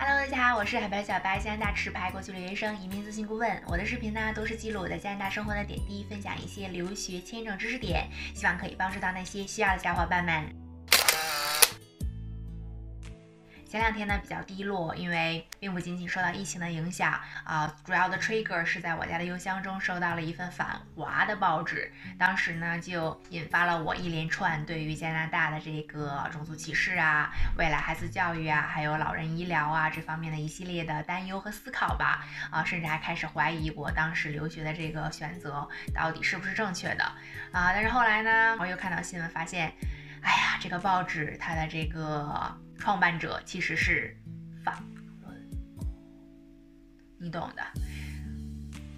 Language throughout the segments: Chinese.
Hello，大家好，我是海白小白，加拿大持牌国际留学生移民咨询顾问。我的视频呢，都是记录我在加拿大生活的点滴，分享一些留学签证知识点，希望可以帮助到那些需要的小伙伴们。前两天呢比较低落，因为并不仅仅受到疫情的影响啊，主要的 trigger 是在我家的邮箱中收到了一份反华的报纸，当时呢就引发了我一连串对于加拿大的这个种族歧视啊、未来孩子教育啊、还有老人医疗啊这方面的一系列的担忧和思考吧，啊，甚至还开始怀疑我当时留学的这个选择到底是不是正确的啊，但是后来呢，我又看到新闻发现。哎呀，这个报纸它的这个创办者其实是反论，你懂的。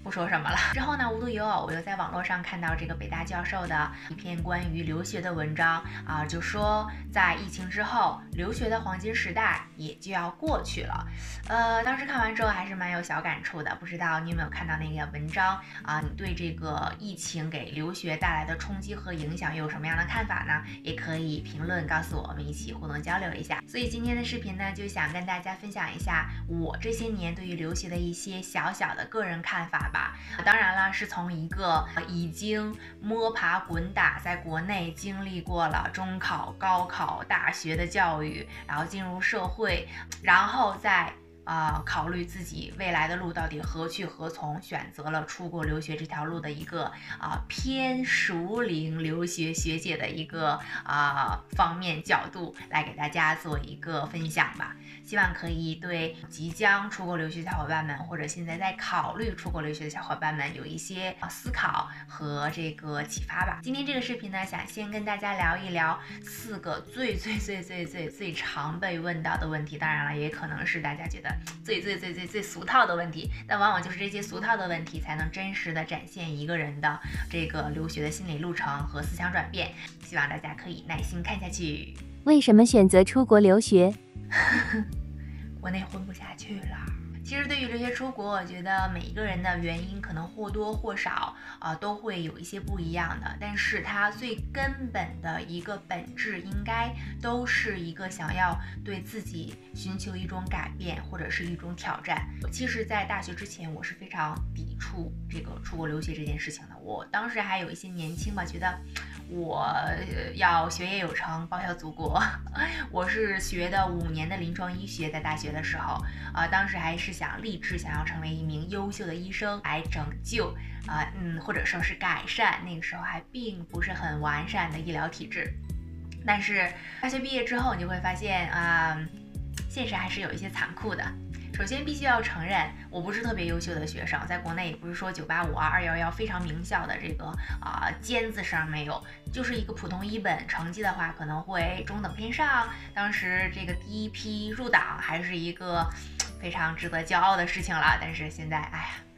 不说什么了。之后呢，无独有偶，我又在网络上看到这个北大教授的一篇关于留学的文章啊，就说在疫情之后，留学的黄金时代也就要过去了。呃，当时看完之后还是蛮有小感触的。不知道你有没有看到那个文章啊？你对这个疫情给留学带来的冲击和影响有什么样的看法呢？也可以评论告诉我，我们一起互动交流一下。所以今天的视频呢，就想跟大家分享一下我这些年对于留学的一些小小的个人看法。吧，当然了，是从一个已经摸爬滚打，在国内经历过了中考、高考、大学的教育，然后进入社会，然后再。啊，考虑自己未来的路到底何去何从，选择了出国留学这条路的一个啊偏熟龄留学学姐的一个啊方面角度来给大家做一个分享吧，希望可以对即将出国留学的小伙伴们，或者现在在考虑出国留学的小伙伴们有一些思考和这个启发吧。今天这个视频呢，想先跟大家聊一聊四个最最最最最最常被问到的问题，当然了，也可能是大家觉得。最最最最最俗套的问题，但往往就是这些俗套的问题，才能真实的展现一个人的这个留学的心理路程和思想转变。希望大家可以耐心看下去。为什么选择出国留学？国内混不下去了。其实对于留学出国，我觉得每一个人的原因可能或多或少啊都会有一些不一样的，但是它最根本的一个本质应该都是一个想要对自己寻求一种改变或者是一种挑战。其实，在大学之前，我是非常抵触这个出国留学这件事情的。我当时还有一些年轻吧，觉得。我要学业有成，报效祖国。我是学的五年的临床医学，在大学的时候，啊，当时还是想立志想要成为一名优秀的医生，来拯救，啊，嗯，或者说是改善那个时候还并不是很完善的医疗体制。但是大学毕业之后，你会发现，啊，现实还是有一些残酷的。首先，必须要承认，我不是特别优秀的学生，在国内也不是说九八五啊、二幺幺非常名校的这个啊尖子生没有，就是一个普通一本，成绩的话可能会中等偏上。当时这个第一批入党还是一个非常值得骄傲的事情了，但是现在，哎呀。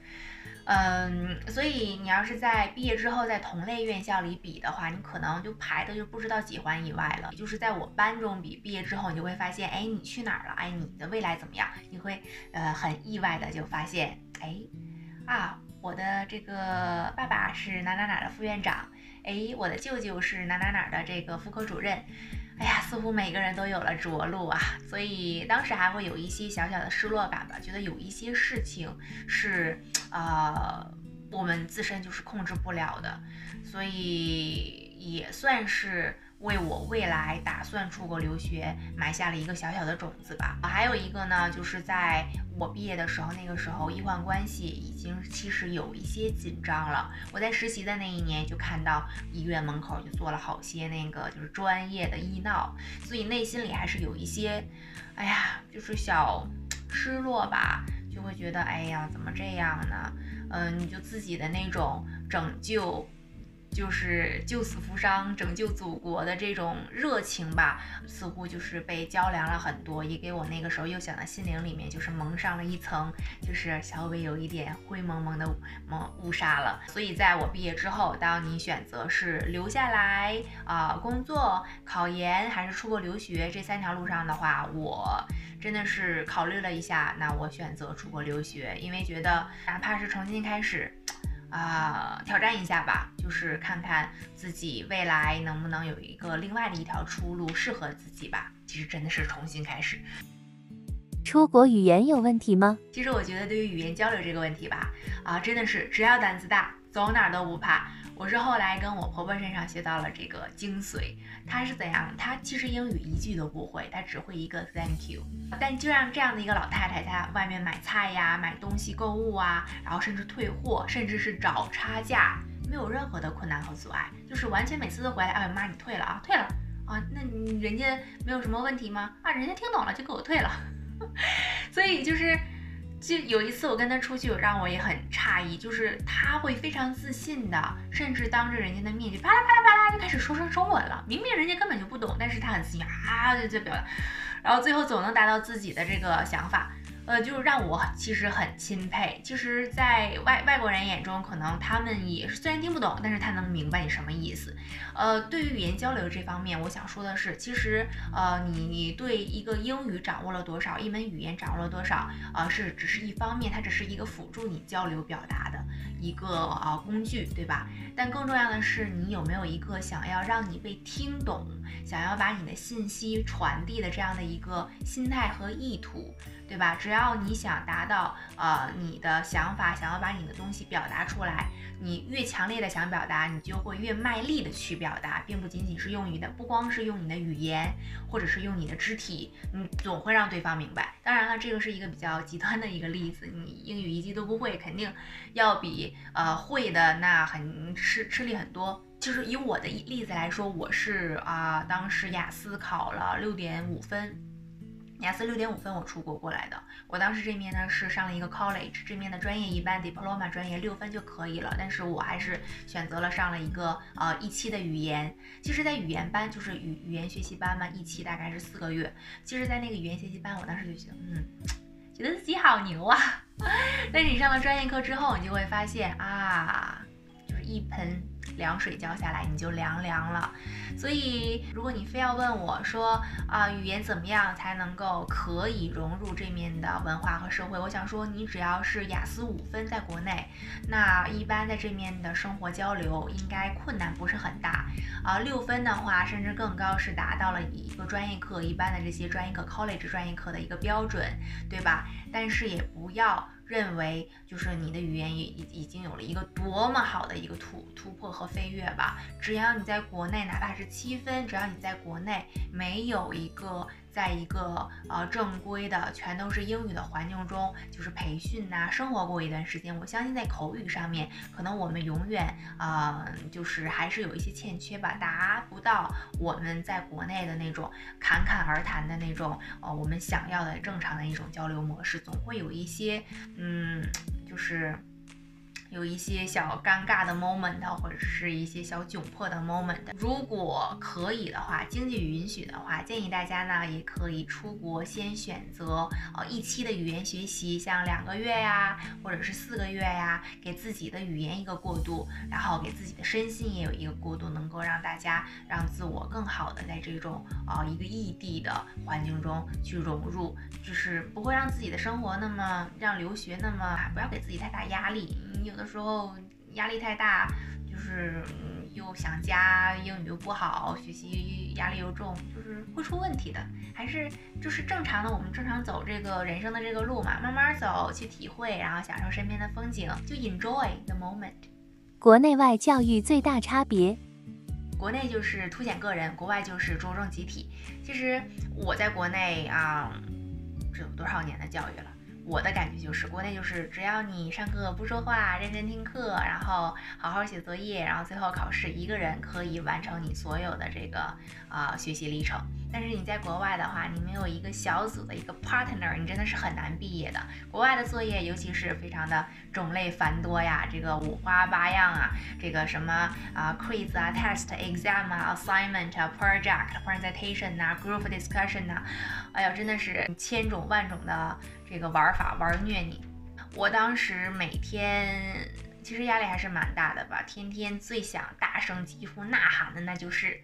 嗯，所以你要是在毕业之后在同类院校里比的话，你可能就排的就不知道几环以外了。就是在我班中比，毕业之后你就会发现，哎，你去哪儿了？哎，你的未来怎么样？你会呃很意外的就发现，哎，啊，我的这个爸爸是哪哪哪的副院长，哎，我的舅舅是哪哪哪的这个妇科主任。哎呀，似乎每个人都有了着陆啊，所以当时还会有一些小小的失落感吧，觉得有一些事情是，呃，我们自身就是控制不了的，所以也算是。为我未来打算出国留学埋下了一个小小的种子吧。还有一个呢，就是在我毕业的时候，那个时候医患关系已经其实有一些紧张了。我在实习的那一年就看到医院门口就做了好些那个就是专业的医闹，所以内心里还是有一些，哎呀，就是小失落吧，就会觉得哎呀，怎么这样呢？嗯，你就自己的那种拯救。就是救死扶伤、拯救祖国的这种热情吧，似乎就是被浇凉了很多，也给我那个时候幼小的心灵里面就是蒙上了一层，就是稍微有一点灰蒙蒙的蒙雾纱了。所以在我毕业之后，当你选择是留下来啊工作、考研还是出国留学这三条路上的话，我真的是考虑了一下，那我选择出国留学，因为觉得哪怕是重新开始。啊，挑战一下吧，就是看看自己未来能不能有一个另外的一条出路适合自己吧。其实真的是重新开始。出国语言有问题吗？其实我觉得对于语言交流这个问题吧，啊，真的是只要胆子大，走哪儿都不怕。我是后来跟我婆婆身上学到了这个精髓。她是怎样？她其实英语一句都不会，她只会一个 Thank you。但就让这样的一个老太太，在外面买菜呀、买东西、购物啊，然后甚至退货，甚至是找差价，没有任何的困难和阻碍，就是完全每次都回来，哎妈，你退了啊，退了啊，那人家没有什么问题吗？啊，人家听懂了就给我退了。所以就是，就有一次我跟他出去，让我也很诧异，就是他会非常自信的，甚至当着人家的面就啪啦啪啦啪啦就开始说成中文了，明明人家根本就不懂，但是他很自信啊就就表达，然后最后总能达到自己的这个想法。呃，就是让我其实很钦佩。其实，在外外国人眼中，可能他们也是虽然听不懂，但是他能明白你什么意思。呃，对于语言交流这方面，我想说的是，其实呃，你对一个英语掌握了多少，一门语言掌握了多少，呃，是只是一方面，它只是一个辅助你交流表达的一个啊工具，对吧？但更重要的是，你有没有一个想要让你被听懂，想要把你的信息传递的这样的一个心态和意图。对吧？只要你想达到，呃，你的想法，想要把你的东西表达出来，你越强烈的想表达，你就会越卖力的去表达，并不仅仅是用你的，不光是用你的语言，或者是用你的肢体，你总会让对方明白。当然了，这个是一个比较极端的一个例子，你英语一句都不会，肯定要比呃会的那很吃吃力很多。就是以我的例子来说，我是啊，当时雅思考了六点五分。雅思六点五分，我出国过来的。我当时这面呢是上了一个 college，这面的专业一般 diploma 专业六分就可以了，但是我还是选择了上了一个呃一期的语言。其实，在语言班就是语语言学习班嘛，一期大概是四个月。其实，在那个语言学习班，我当时就觉得，嗯，觉得自己好牛啊。但是你上了专业课之后，你就会发现啊，一盆。凉水浇下来，你就凉凉了。所以，如果你非要问我说啊，语言怎么样才能够可以融入这面的文化和社会？我想说，你只要是雅思五分，在国内，那一般在这面的生活交流应该困难不是很大啊。六分的话，甚至更高，是达到了一个专业课一般的这些专业课 college 专业课的一个标准，对吧？但是也不要。认为就是你的语言已已已经有了一个多么好的一个突突破和飞跃吧？只要你在国内，哪怕是七分，只要你在国内没有一个。在一个呃正规的全都是英语的环境中，就是培训呐，生活过一段时间，我相信在口语上面，可能我们永远啊，就是还是有一些欠缺吧，达不到我们在国内的那种侃侃而谈的那种呃我们想要的正常的一种交流模式，总会有一些嗯，就是。有一些小尴尬的 moment，或者是一些小窘迫的 moment。如果可以的话，经济允许的话，建议大家呢也可以出国，先选择呃一期的语言学习，像两个月呀，或者是四个月呀，给自己的语言一个过渡，然后给自己的身心也有一个过渡，能够让大家让自我更好的在这种呃一个异地的环境中去融入，就是不会让自己的生活那么让留学那么不要给自己太大压力，有的。时候压力太大，就是又想家，英语又不好，学习压力又重，就是会出问题的。还是就是正常的，我们正常走这个人生的这个路嘛，慢慢走，去体会，然后享受身边的风景，就 enjoy the moment。国内外教育最大差别，国内就是凸显个人，国外就是着重集体。其实我在国内啊，这有多少年的教育了？我的感觉就是，国内就是只要你上课不说话，认真听课，然后好好写作业，然后最后考试，一个人可以完成你所有的这个啊学习历程。但是你在国外的话，你没有一个小组的一个 partner，你真的是很难毕业的。国外的作业，尤其是非常的种类繁多呀，这个五花八样啊，这个什么啊 quiz 啊，test exam 啊，assignment 啊，project presentation 啊，group discussion 啊，哎呀，真的是千种万种的。这个玩法玩虐你，我当时每天其实压力还是蛮大的吧，天天最想大声疾呼呐喊的那就是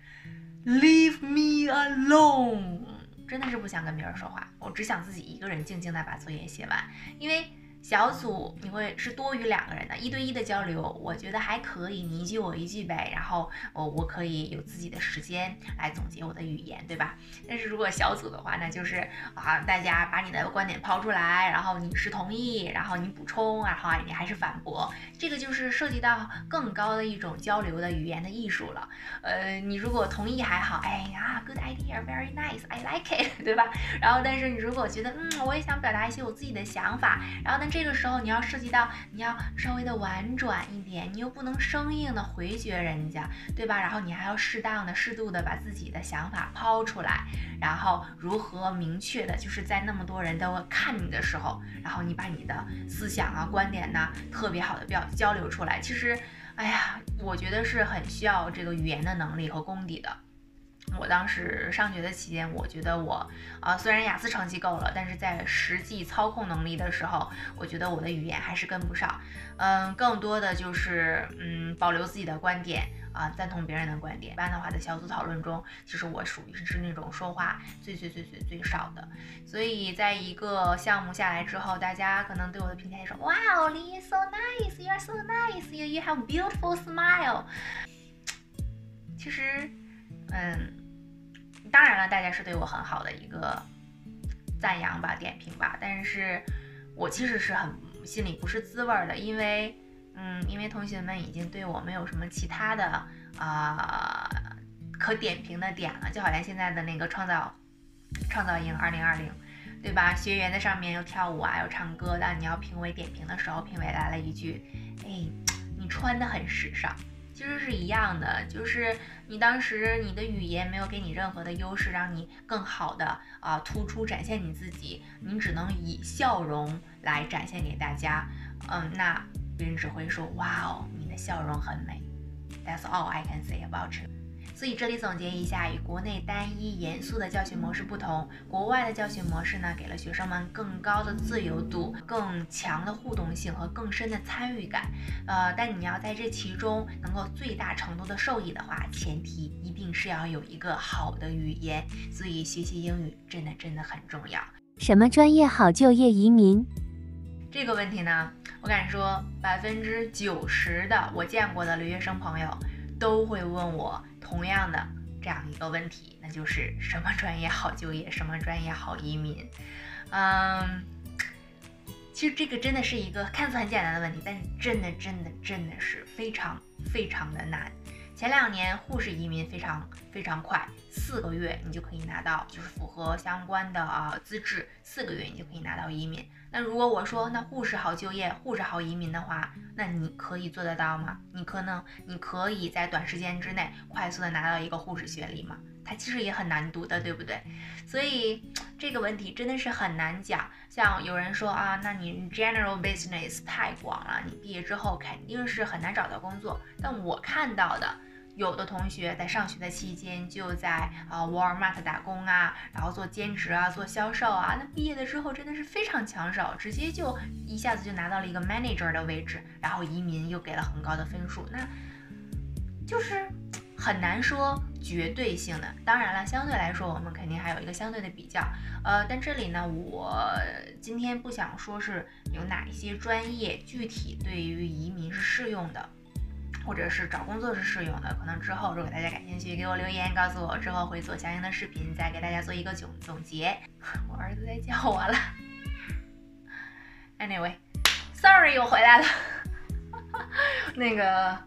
Leave me alone，真的是不想跟别人说话，我只想自己一个人静静的把作业写完，因为小组你会是多于两个人的，一对一的交流，我觉得还可以，你一句我一句呗，然后我我可以有自己的时间来总结我的语言，对吧？但是如果小组的话呢，就是啊，大家把你的观点抛出来，然后你是同意，然后你补充，然后你还是反驳，这个就是涉及到更高的一种交流的语言的艺术了。呃，你如果同意还好，哎呀，good idea，very nice，I like it，对吧？然后但是你如果觉得嗯，我也想表达一些我自己的想法，然后呢？这个时候你要涉及到，你要稍微的婉转一点，你又不能生硬的回绝人家，对吧？然后你还要适当的、适度的把自己的想法抛出来，然后如何明确的，就是在那么多人都看你的时候，然后你把你的思想啊、观点呢，特别好的表交流出来。其实，哎呀，我觉得是很需要这个语言的能力和功底的。我当时上学的期间，我觉得我啊，虽然雅思成绩够了，但是在实际操控能力的时候，我觉得我的语言还是跟不上。嗯，更多的就是嗯，保留自己的观点啊，赞同别人的观点。一般的话，在小组讨论中，其实我属于是那种说话最最最最最少的。所以在一个项目下来之后，大家可能对我的评价也说：“Wow, Li, so nice, you're so nice, you you have beautiful smile。”其实，嗯。当然了，大家是对我很好的一个赞扬吧、点评吧，但是我其实是很心里不是滋味的，因为，嗯，因为同学们已经对我没有什么其他的啊可点评的点了，就好像现在的那个创造创造营二零二零，对吧？学员在上面又跳舞啊，又唱歌，但你要评委点评的时候，评委来了一句：“哎，你穿的很时尚。”其实是一样的，就是你当时你的语言没有给你任何的优势，让你更好的啊突出展现你自己，你只能以笑容来展现给大家，嗯，那别人只会说哇哦，你的笑容很美。That's all I can say about you. 所以这里总结一下，与国内单一严肃的教学模式不同，国外的教学模式呢，给了学生们更高的自由度、更强的互动性和更深的参与感。呃，但你要在这其中能够最大程度的受益的话，前提一定是要有一个好的语言。所以学习英语真的真的很重要。什么专业好就业移民？这个问题呢，我敢说百分之九十的我见过的留学生朋友都会问我。同样的这样一个问题，那就是什么专业好就业，什么专业好移民？嗯，其实这个真的是一个看似很简单的问题，但是真的真的真的是非常非常的难。前两年护士移民非常非常快，四个月你就可以拿到，就是符合相关的啊资质，四个月你就可以拿到移民。那如果我说那护士好就业，护士好移民的话，那你可以做得到吗？你可能你可以在短时间之内快速的拿到一个护士学历吗？它其实也很难读的，对不对？所以这个问题真的是很难讲。像有人说啊，那你 general business 太广了，你毕业之后肯定是很难找到工作。但我看到的。有的同学在上学的期间就在啊沃尔玛打工啊，然后做兼职啊，做销售啊。那毕业了之后真的是非常抢手，直接就一下子就拿到了一个 manager 的位置，然后移民又给了很高的分数，那就是很难说绝对性的。当然了，相对来说我们肯定还有一个相对的比较。呃，但这里呢，我今天不想说是有哪一些专业具体对于移民是适用的。或者是找工作是适用的，可能之后如果大家感兴趣，给我留言告诉我，之后会做相应的视频，再给大家做一个总总结。我儿子在叫我了。Anyway，Sorry，我回来了。那个。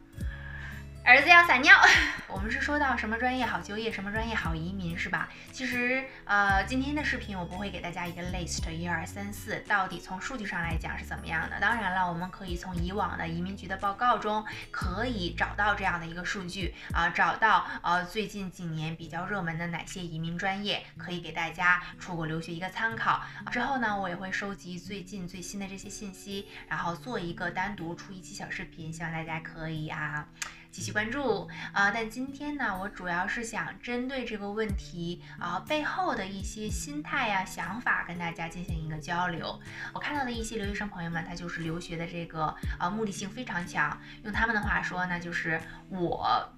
儿子要撒尿。我们是说到什么专业好就业，什么专业好移民，是吧？其实，呃，今天的视频我不会给大家一个 list，一二三四，到底从数据上来讲是怎么样的？当然了，我们可以从以往的移民局的报告中可以找到这样的一个数据啊，找到呃最近几年比较热门的哪些移民专业，可以给大家出国留学一个参考。之后呢，我也会收集最近最新的这些信息，然后做一个单独出一期小视频，希望大家可以啊。继续关注啊！但今天呢，我主要是想针对这个问题啊背后的一些心态呀、想法，跟大家进行一个交流。我看到的一些留学生朋友们，他就是留学的这个啊目的性非常强。用他们的话说呢，就是我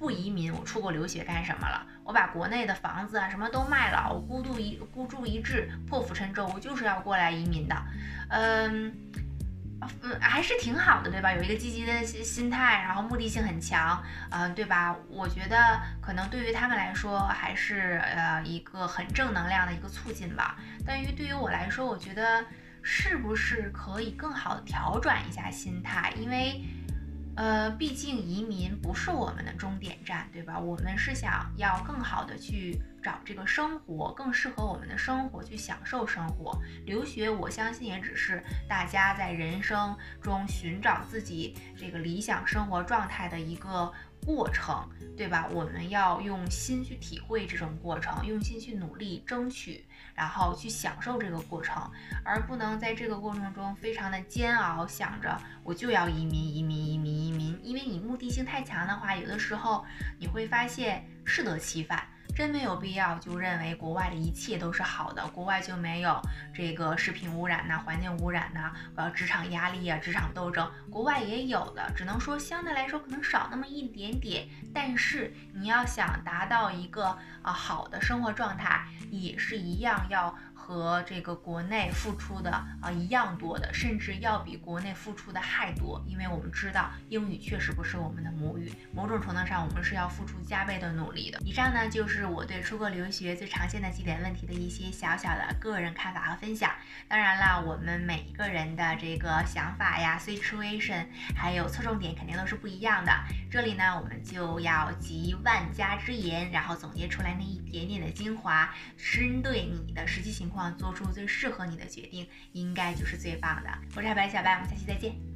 不移民，我出国留学干什么了？我把国内的房子啊什么都卖了，我孤注一孤注一掷，破釜沉舟，我就是要过来移民的。嗯。嗯，还是挺好的，对吧？有一个积极的心心态，然后目的性很强，嗯，对吧？我觉得可能对于他们来说，还是呃一个很正能量的一个促进吧。但于对于我来说，我觉得是不是可以更好的调转一下心态？因为。呃，毕竟移民不是我们的终点站，对吧？我们是想要更好的去找这个生活，更适合我们的生活，去享受生活。留学，我相信也只是大家在人生中寻找自己这个理想生活状态的一个。过程，对吧？我们要用心去体会这种过程，用心去努力争取，然后去享受这个过程，而不能在这个过程中非常的煎熬，想着我就要移民，移民，移民，移民。因为你目的性太强的话，有的时候你会发现适得其反。真没有必要就认为国外的一切都是好的，国外就没有这个食品污染呐、环境污染呐、呃职场压力啊、职场斗争，国外也有的，只能说相对来说可能少那么一点点。但是你要想达到一个啊好的生活状态，也是一样要。和这个国内付出的啊一样多的，甚至要比国内付出的还多，因为我们知道英语确实不是我们的母语，某种程度上我们是要付出加倍的努力的。以上呢就是我对出国留学最常见的几点问题的一些小小的个人看法和分享。当然了，我们每一个人的这个想法呀、situation，还有侧重点肯定都是不一样的。这里呢，我们就要集万家之言，然后总结出来那一点点的精华，针对你的实际情况做出最适合你的决定，应该就是最棒的。我是海白小白，我们下期再见。